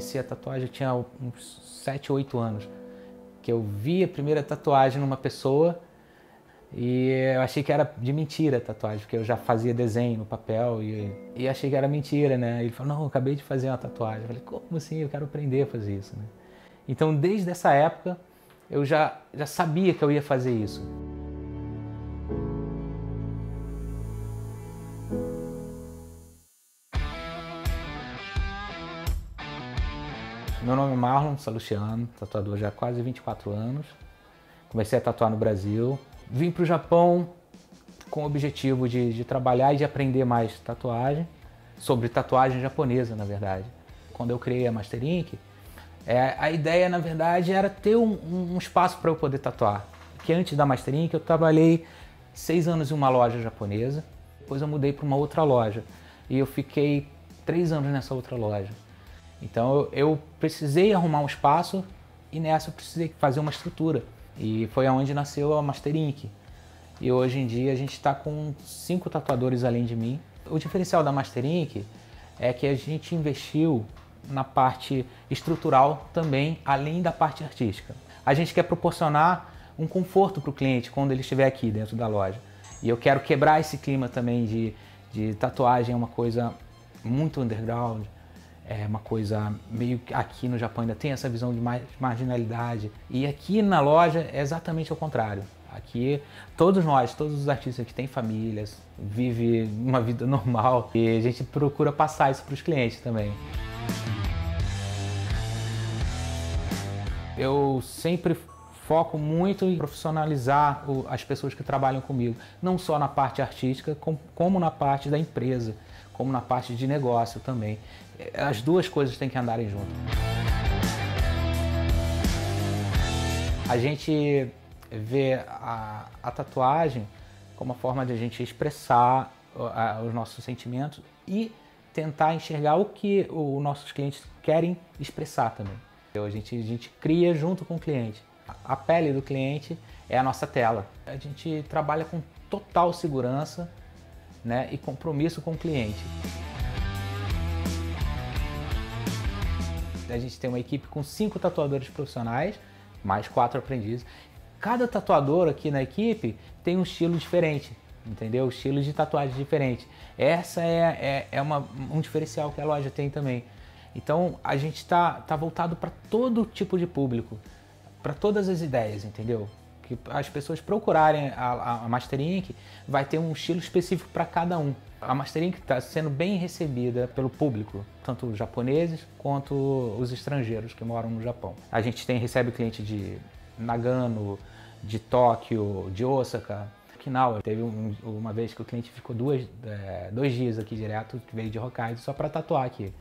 conheci a tatuagem, eu tinha uns 7, 8 anos. Que eu vi a primeira tatuagem numa pessoa e eu achei que era de mentira a tatuagem, porque eu já fazia desenho no papel e, e achei que era mentira, né? Ele falou, não, eu acabei de fazer uma tatuagem. Eu falei, como assim? Eu quero aprender a fazer isso, né? Então, desde essa época, eu já, já sabia que eu ia fazer isso. Meu nome é Marlon Salustiano, tatuador já há quase 24 anos. Comecei a tatuar no Brasil. Vim para o Japão com o objetivo de, de, trabalhar e de aprender mais tatuagem, sobre tatuagem japonesa, na verdade. Quando eu criei a Master Ink, é, a ideia, na verdade, era ter um, um espaço para eu poder tatuar. Que antes da Master Ink, eu trabalhei seis anos em uma loja japonesa, depois eu mudei para uma outra loja. E eu fiquei três anos nessa outra loja. Então eu, precisei arrumar um espaço e nessa eu precisei fazer uma estrutura. E foi aonde nasceu a Master Ink. E hoje em dia a gente está com cinco tatuadores além de mim. O diferencial da Master Ink é que a gente investiu na parte estrutural também, além da parte artística. A gente quer proporcionar um conforto para o cliente quando ele estiver aqui dentro da loja. E eu quero quebrar esse clima também de, de tatuagem, é uma coisa muito underground, é uma coisa meio aqui no Japão ainda tem essa visão de marginalidade e aqui na loja é exatamente o contrário. Aqui todos nós, todos os artistas que têm famílias, vivem uma vida normal e a gente procura passar isso para os clientes também. Eu sempre foco muito em profissionalizar as pessoas que trabalham comigo, não só na parte artística, como na parte da empresa como na parte de negócio também. As duas coisas têm que andarem juntas. A gente vê a, a tatuagem como uma forma de a gente expressar os nossos sentimentos e tentar enxergar o que os nossos clientes querem expressar também. A gente, a gente cria junto com o cliente. A pele do cliente é a nossa tela. A gente trabalha com total segurança né, e compromisso com o cliente. A gente tem uma equipe com cinco tatuadores profissionais, mais quatro aprendizes. Cada tatuador aqui na equipe tem um estilo diferente, entendeu? Estilo de tatuagem diferente. Essa é, é, é uma, um diferencial que a loja tem também. Então a gente está tá voltado para todo tipo de público, para todas as ideias, entendeu? que as pessoas procurarem a, a Master Ink, vai ter um estilo específico para cada um. A Master Ink está sendo bem recebida pelo público, tanto os japoneses quanto os estrangeiros que moram no Japão. A gente tem recebe cliente de Nagano, de Tóquio, de Osaka, Okinawa. Teve um, uma vez que o cliente ficou duas, é, dois dias aqui direto, veio de Hokkaido só para tatuar aqui.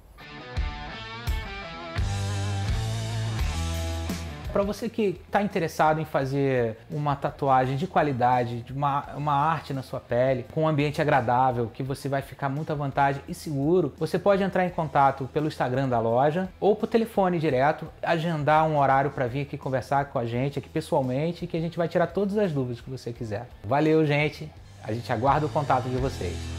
Para você que está interessado em fazer uma tatuagem de qualidade, de uma, uma arte na sua pele, com um ambiente agradável, que você vai ficar muito à vontade e seguro, você pode entrar em contato pelo Instagram da loja ou por telefone direto, agendar um horário para vir aqui conversar com a gente aqui pessoalmente, que a gente vai tirar todas as dúvidas que você quiser. Valeu, gente! A gente aguarda o contato de vocês.